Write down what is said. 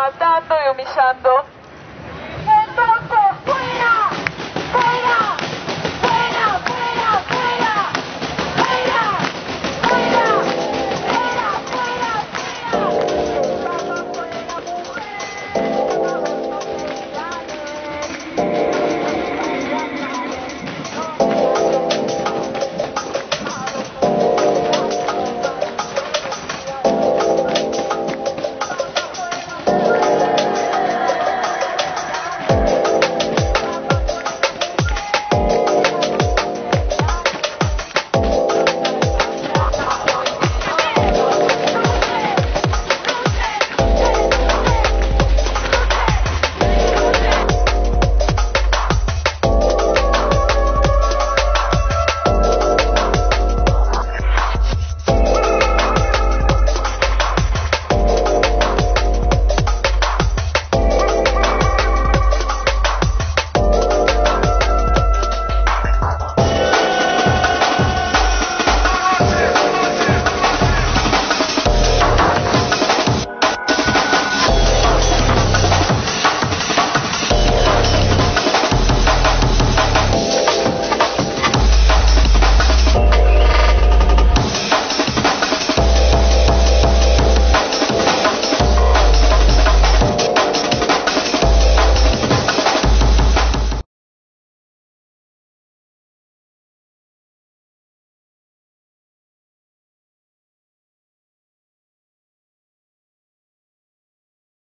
mandato e omissando